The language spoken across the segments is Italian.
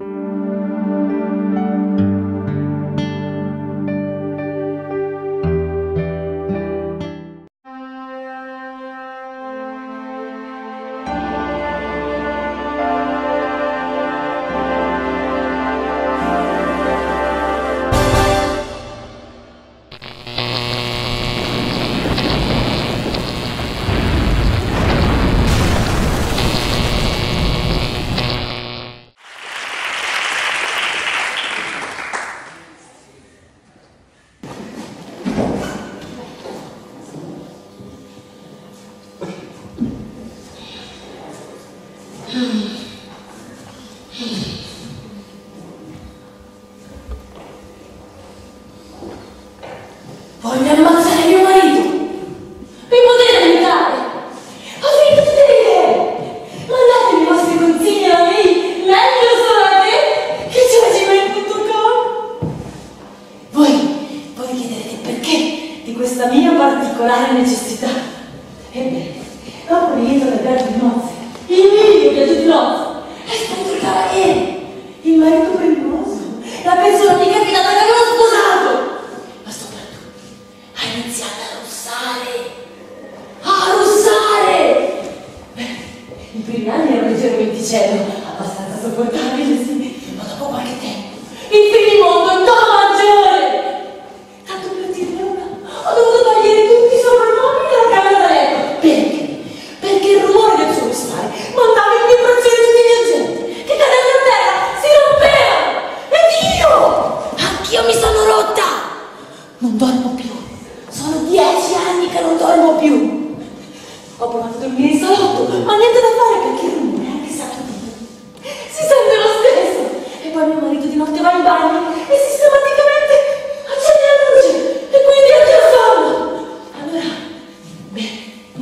thank you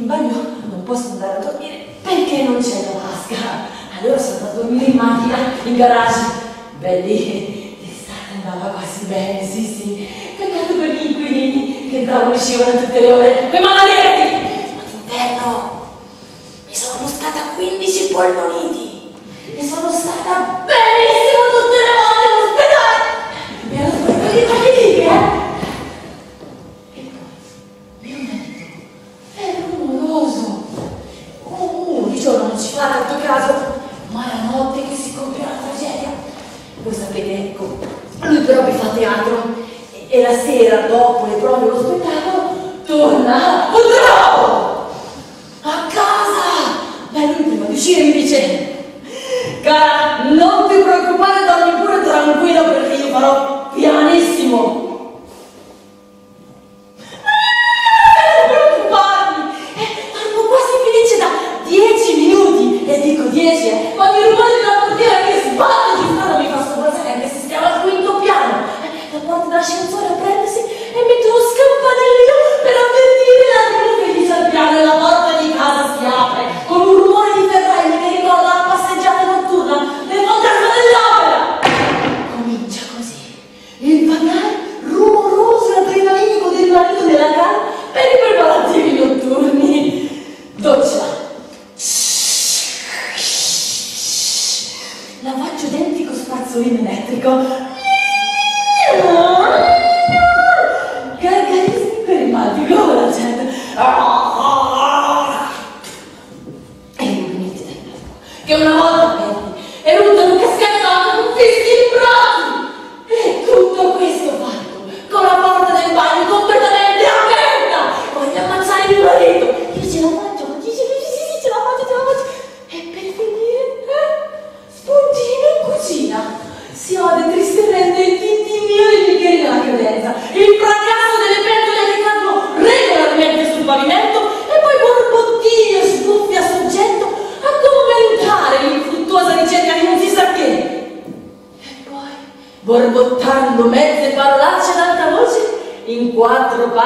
bagno, non posso andare a dormire perché non c'è la vasca. Allora sono andata a dormire in macchina, in garage. Beh, lì l'estate andava quasi bene, sì, sì. Peccato per gli inquilini che entravo uscivano tutte le ore. Come maledetti! Ma d'inverno mi sono mostrata 15 polmoniti e sono stata bene!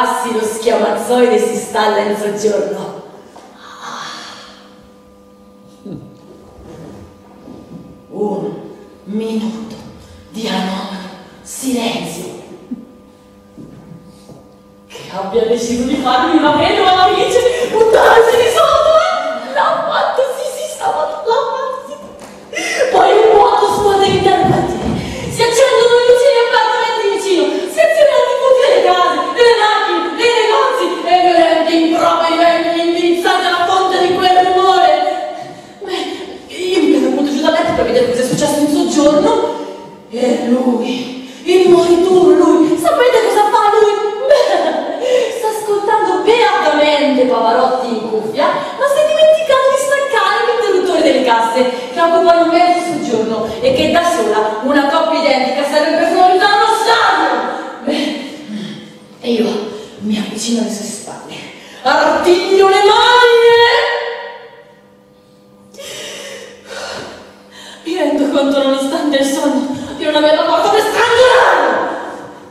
bassi lo schiamazzoide si stalla in soggiorno. Un minuto di anomalo silenzio. Che abbia deciso di farmi una vedova E io mi avvicino alle sue spalle, artiglio le mani! Mi rendo conto, nonostante il sonno, di non averla morto per strangolarlo!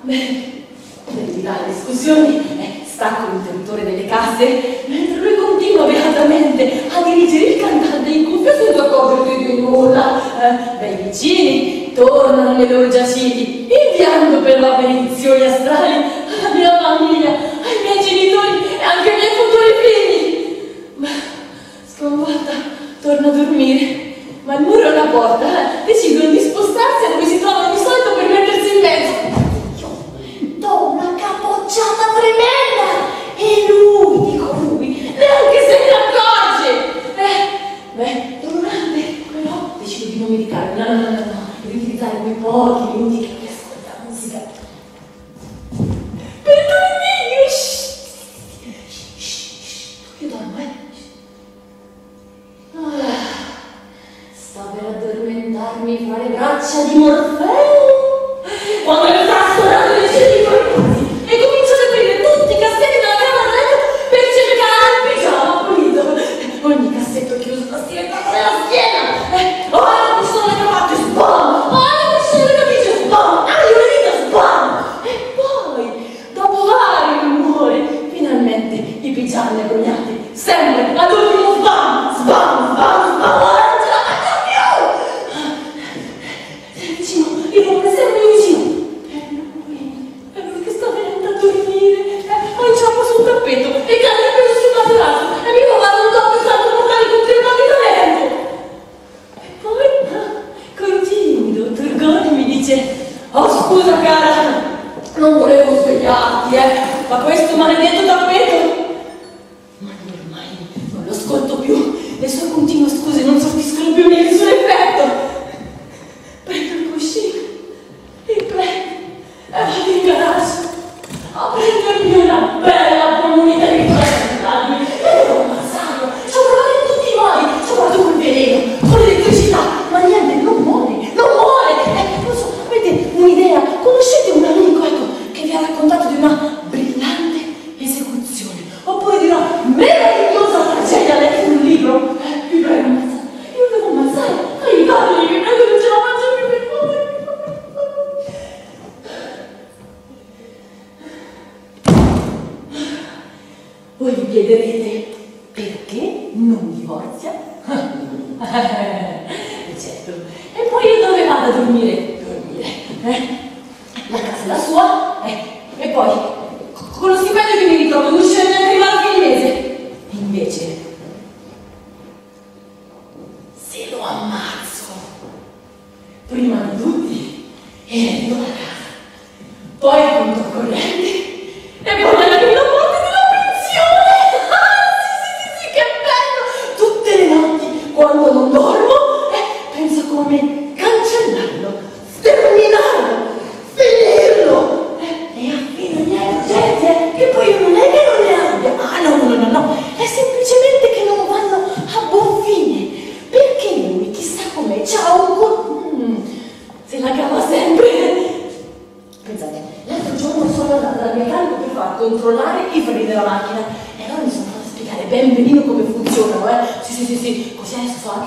Beh, per evitare discussioni, eh, stacco il tenitore delle casse, mentre lui continua beatamente a dirigere il cantante in cuffia senza più di nulla. Eh, dai vicini tornano le loro giaciti, inviando per la benedizione astrale mia famiglia, ai miei genitori e anche ai miei futuri figli. Ma sconvolta torno a dormire, ma il muro è una porta eh, decidono di spostarsi a dove si trovano di solito per mettersi in mezzo. Io do una capocciata tremenda e lui, dico lui, neanche se ne accorge. Eh, beh, durante però decido di non medicarmi, no, no, no, no, di utilizzare quei pochi minuti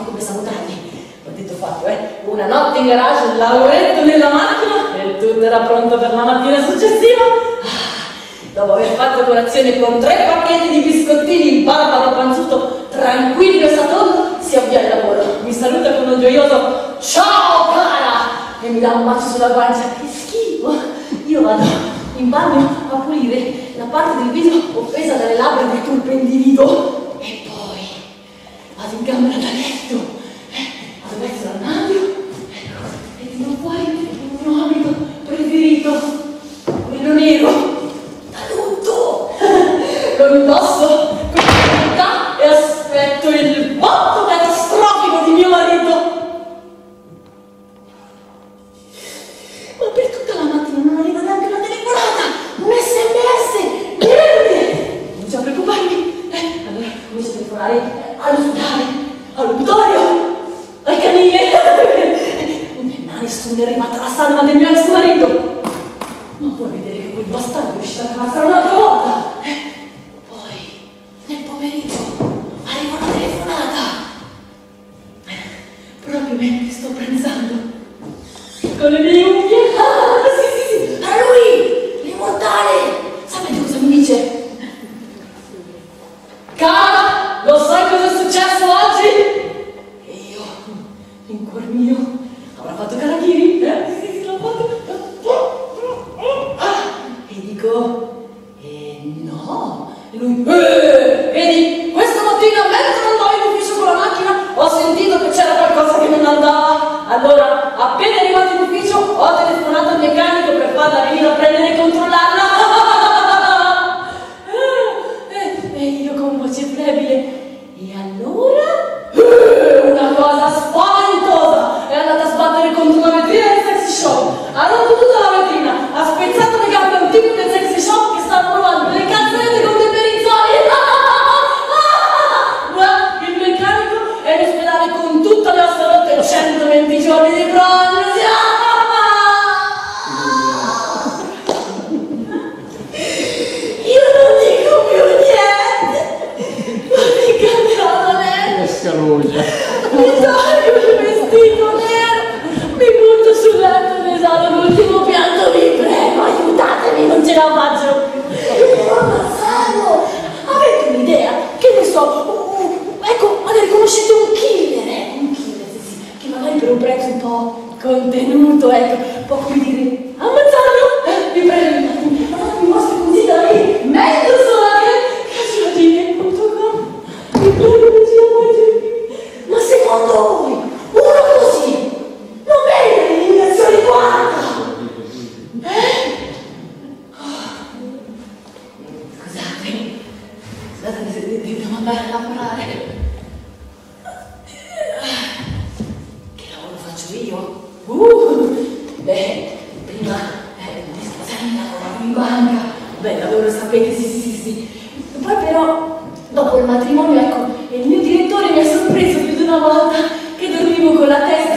fatto come salutare. Ho detto fatto, eh. Una notte in garage, il lauretto nella macchina e tutto era pronto per la mattina successiva. Ah, dopo aver fatto colazione con tre pacchetti di biscottini, il barbaro panzuto, tranquillo e satollo, si avvia al lavoro. Mi saluta con un gioioso ciao cara e mi dà un bacio sulla guancia. Che schifo! Io vado in bagno a pulire la parte del viso offesa dalle labbra di quel individuo. 頑っらないと。gonna be okay. non ce la faccio più. Io ammazzato! Avete un'idea? Che ne so, ecco, magari conoscete un killer, eh? Un killer, sì, sì, che magari per un prezzo un po' contenuto, ecco, un po' come del matrimonio, ecco, e il mio direttore mi ha sorpreso più di una volta che dormivo con la testa